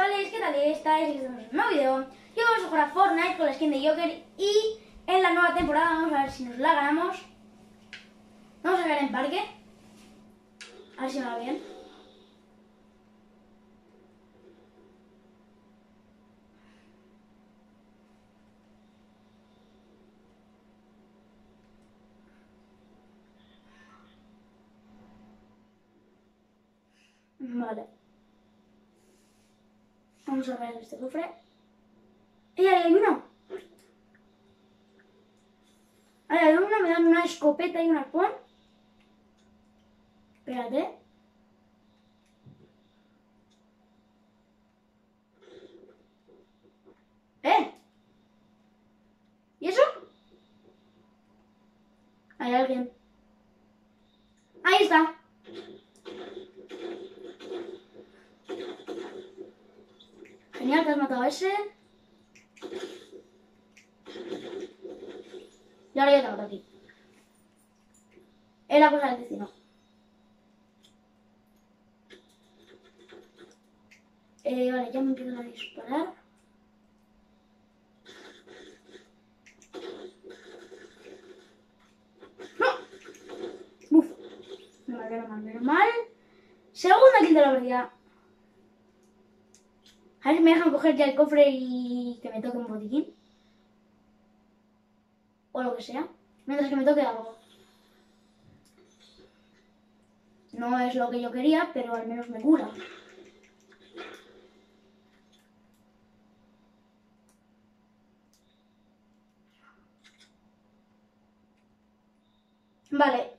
chavales, ¿qué tal estáis? Estamos en un nuevo video. Y vamos a jugar a Fortnite con la skin de Joker y en la nueva temporada vamos a ver si nos la ganamos. Vamos a ver en parque. A ver si me va bien. Vale. Vamos a este cofre. ¡Y ahí hay uno! Ahí hay uno, me dan una escopeta y un arpón. Espérate. ¡Eh! ¿Y eso? Hay alguien. Ahí está. Ese. Y ahora yo te mato a ti. Es la cosa del destino. Eh, vale, ya me empiezan a disparar. ¡No! Uf. Normal, normal, normal. Segunda kill de la partida. A ver me dejan coger ya el cofre y que me toque un botiquín. O lo que sea. Mientras que me toque algo. No es lo que yo quería, pero al menos me cura. Vale.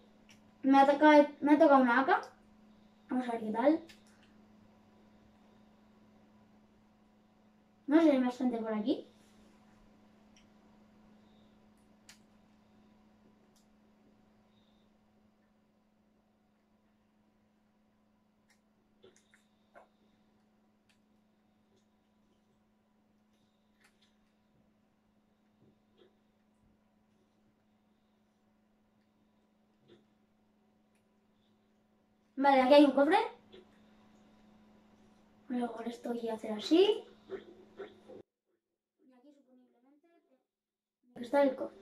Me ha, tocado, me ha tocado una AK. Vamos a ver qué tal. No sé hay más gente por aquí. Vale, aquí hay un cofre. Voy a coger esto y hacer así. Y aquí suponiblemente cofre.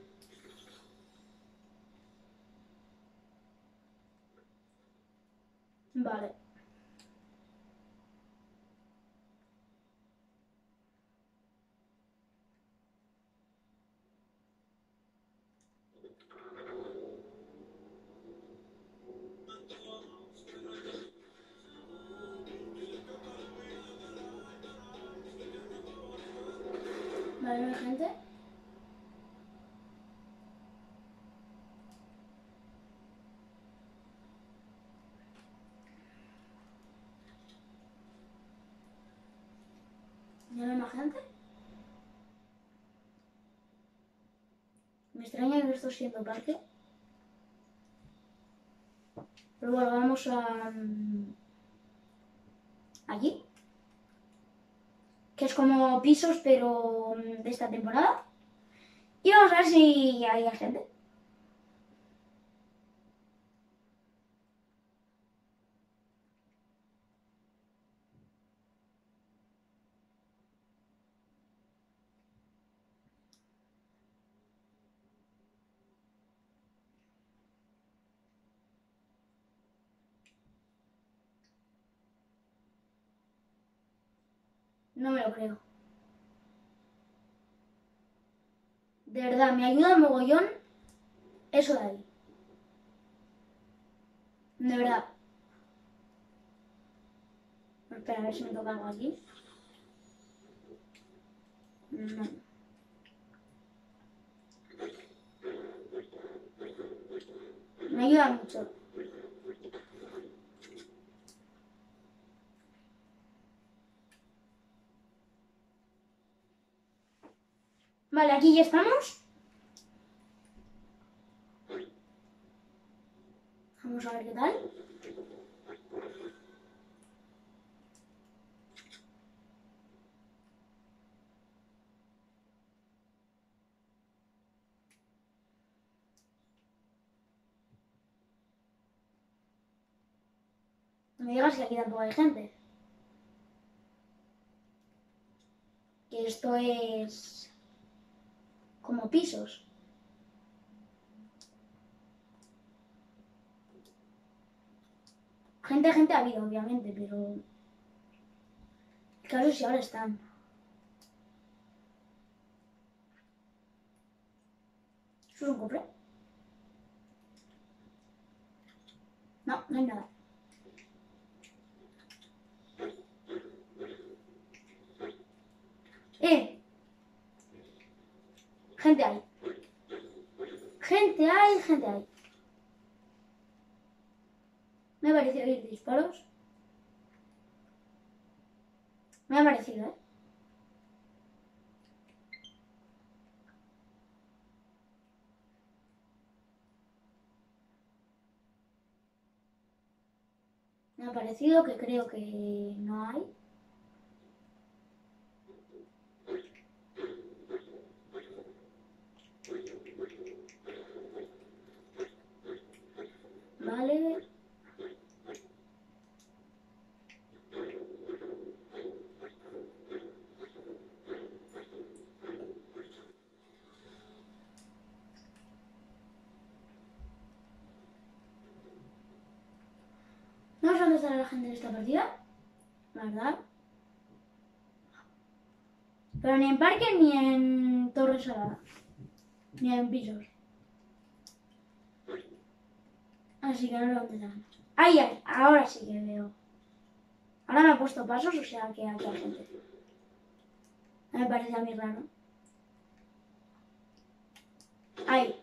Vale. No hay más gente? Me extraña que esto siendo parque. Pero bueno, vamos a... mm, Allí que es como pisos, pero mm, de esta temporada. Y vamos a ver si hay gente. No me lo creo. De verdad, me ayuda mogollón eso de ahí. De verdad. Espera, a ver si me toca algo aquí. No. Me ayuda mucho. Vale, aquí ya estamos. Vamos a ver qué tal. No me digas que aquí tampoco hay gente. que esto es como pisos. Gente, gente ha habido, obviamente, pero... Claro, si ahora están. ¿Eso es? No, no hay nada. ¡Eh! Gente hay. Gente hay, gente hay. Me ha parecido oír disparos. Me ha parecido, ¿eh? Me ha parecido que creo que no hay. Sé dónde estará la gente en esta partida. Verdad. Pero ni en parque ni en Torre Salada. Ni en pisos. Así que no veo dónde. Ahí, ahí, ahora sí que veo. Ahora me ha puesto pasos, o sea que aquí hay gente. Me parece a mí raro. Ahí.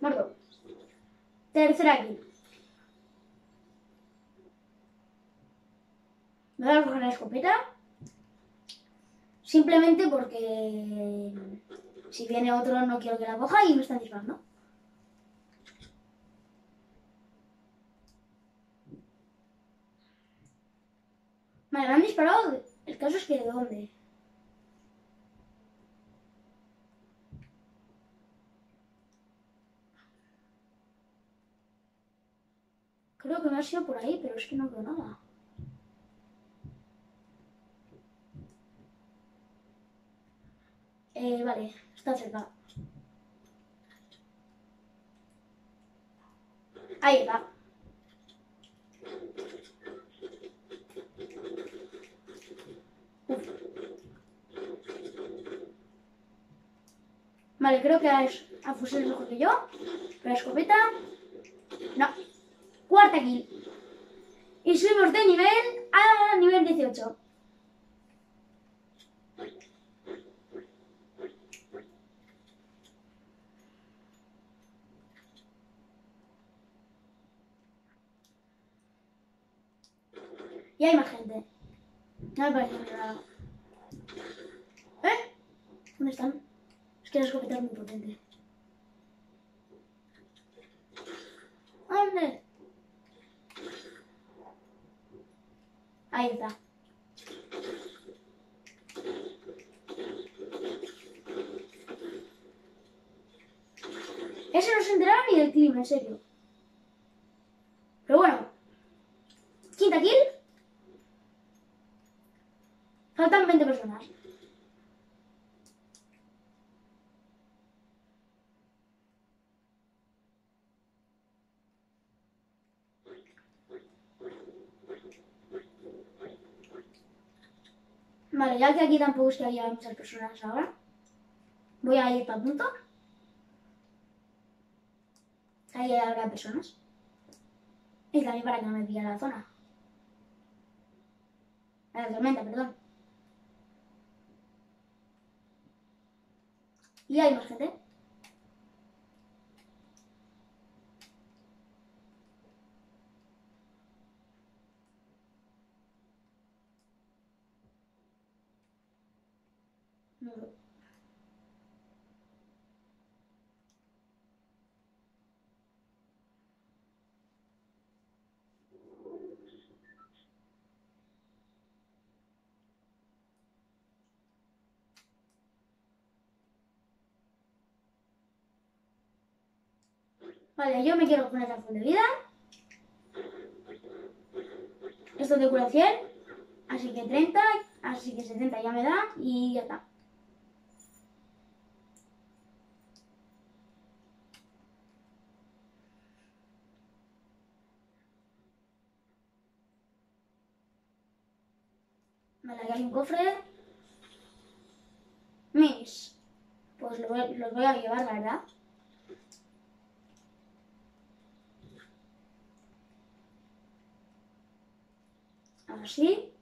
Muerto. Tercera aquí. Me voy a coger la escopeta. Simplemente porque si viene otro no quiero que la coja y me están disparando. Vale, me han disparado. El caso es que de dónde. Creo que me ha sido por ahí, pero es que no veo nada. Eh, vale, está cerca. Ahí está. Vale, creo que es a fusil mejor que yo. La escopeta. No. Cuarta kill. Y subimos de nivel a nivel 18. Y hay más gente. No me parece nada. ¿Eh? ¿Dónde están? Es que la escopeta es muy potente. ¿Dónde? Ahí está. Ese no se enteraron ni del clima, en serio. Pero bueno. Quinta kill. Faltan 20 personas. Vale, ya que aquí tampoco es que haya muchas personas ahora, voy a ir para punto. Ahí habrá personas. Y también para que no me pille la zona. A la tormenta, perdón. Y hay más gente. No lo- Vale, yo me quiero poner la full de vida. Esto de curación. Así que 30, así que 70 ya me da y ya está. Vale, aquí hay un cofre. Mis. Pues los voy a llevar, la verdad. Así.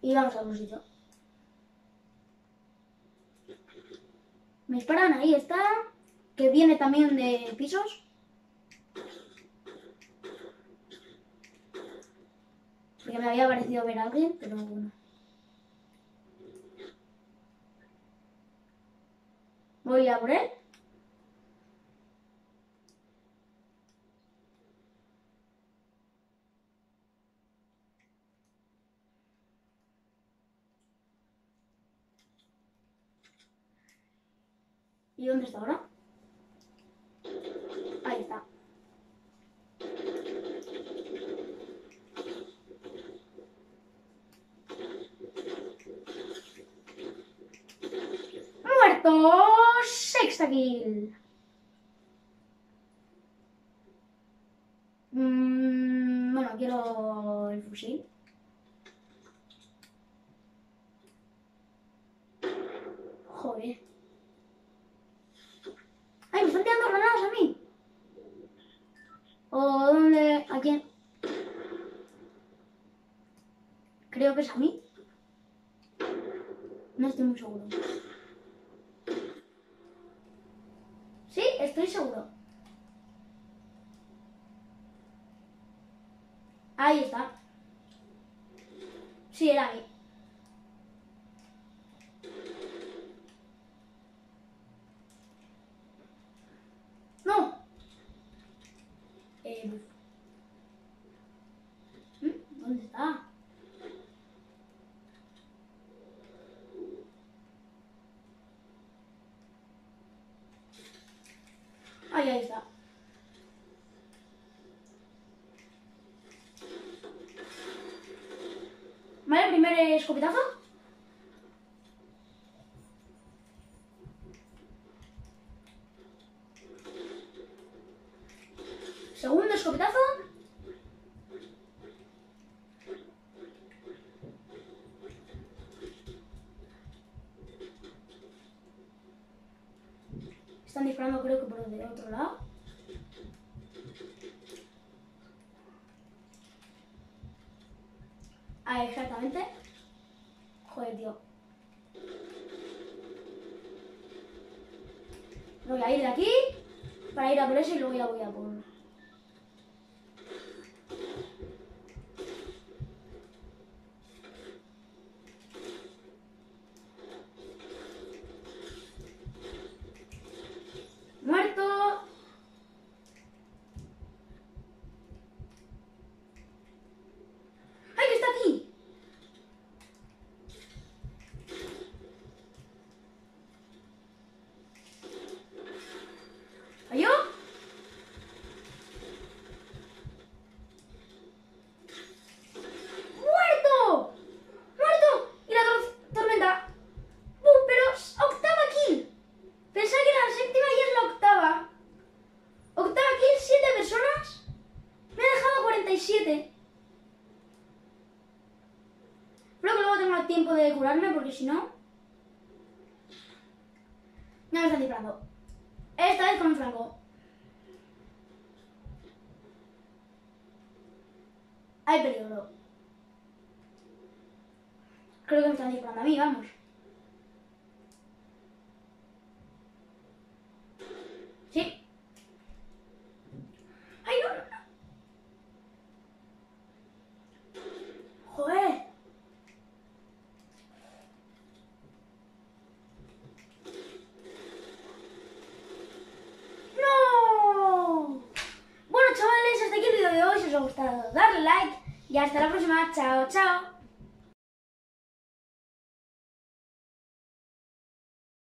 Y vamos al bolsito. Me disparan, ahí está. Que viene también de pisos. Porque me había parecido ver a alguien, pero bueno. Voy a por él. ¿Y dónde está ahora? Ahí está. ¡Muerto! Sexta kill. Mm, bueno, quiero el fusil. Joder. ¡Ay, me están tirando granadas a mí! ¿O dónde? ¿A quién? Creo que es a mí. No estoy muy seguro. Sí, estoy seguro. Ahí está. Sí, era mí. No. Eh, ¿mm? ¿Dónde está? Ahí, ahí está. Vale, primer escopetazo. Segundo escopetazo. Están disparando creo que por el otro lado. Ah, exactamente. Joder, tío. Voy a ir de aquí para ir a por ese y luego ya voy a por... Muerto. ¡Ay, que está aquí! ¿Falló? ¡Muerto! ¡Muerto! Y la tor- tormenta. ¡Bum! Pero s- octava kill. Pensaba que era la séptima y es la octava. Octava kill, siete personas. Me ha dejado 47. Espero que luego tenga tiempo de curarme porque si no... Ya me están disparando. Esta vez con un flanco. Hay peligro. Creo que me están disparando a mí, vamos.